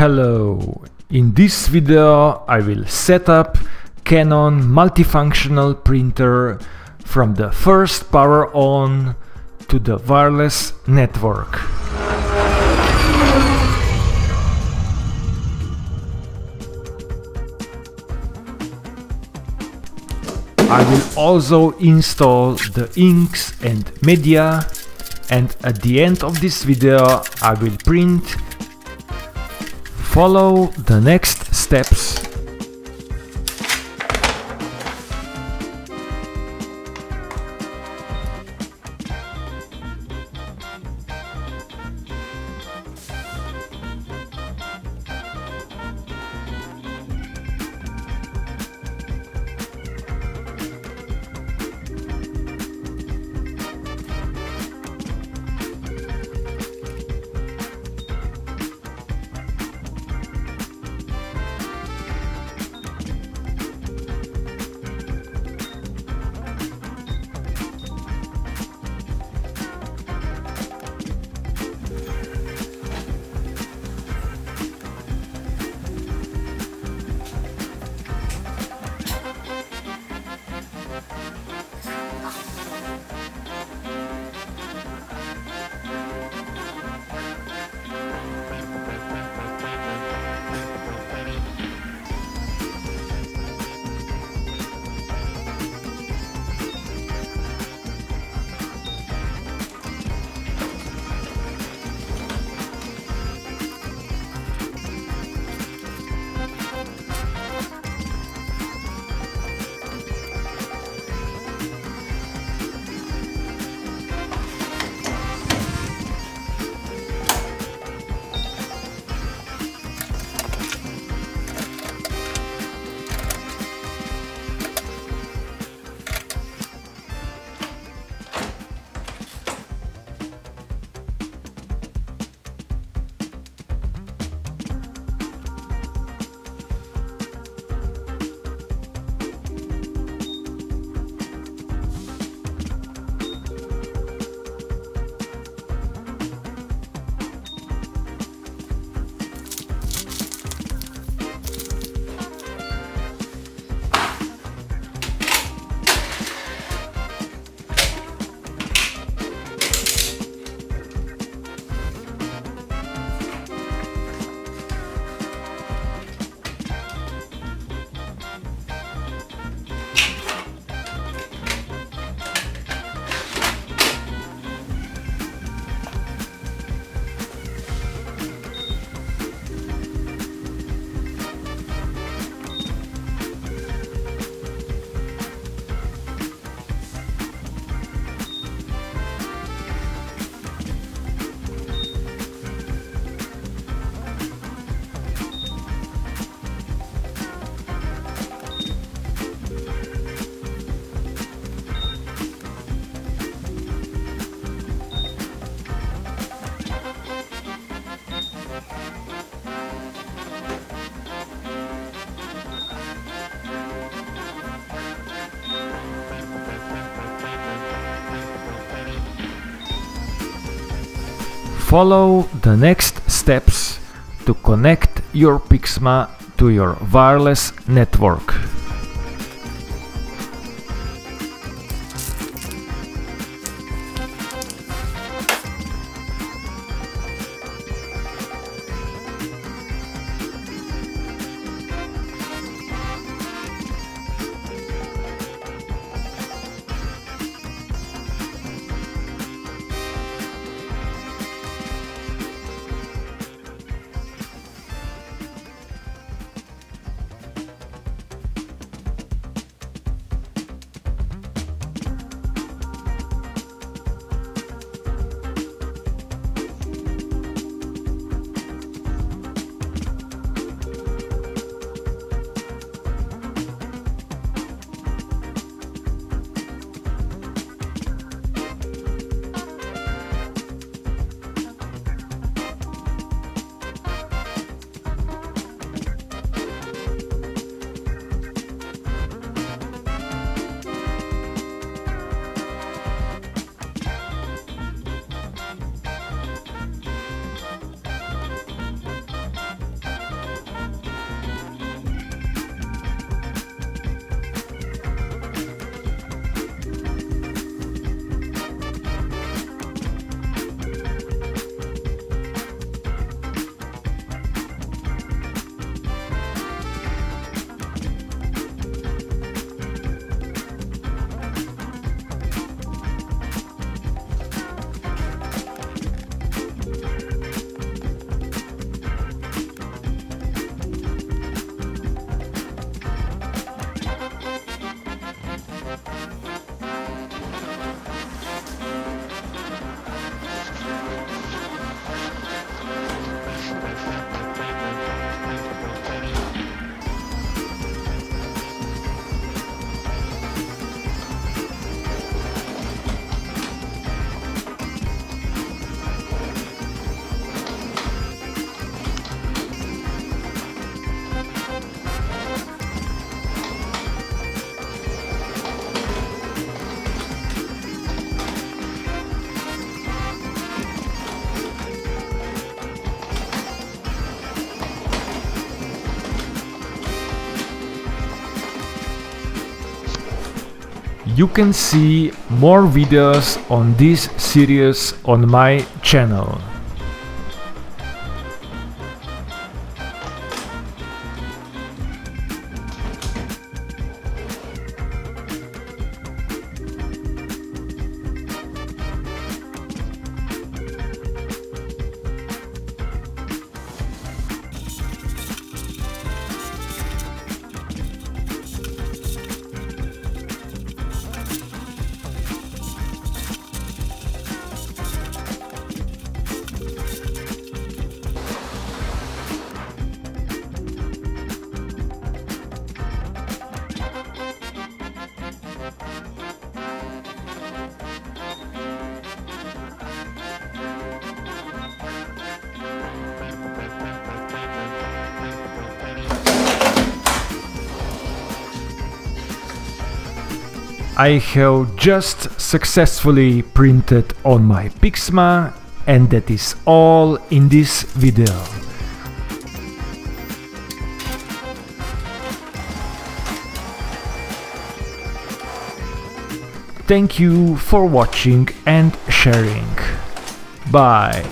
Hello! In this video I will set up Canon multifunctional printer from the first power on to the wireless network. I will also install the inks and media and at the end of this video I will print. Follow the next steps Follow the next steps to connect your Pixma to your wireless network. You can see more videos on this series on my channel. I have just successfully printed on my Pixma and that is all in this video. Thank you for watching and sharing. Bye.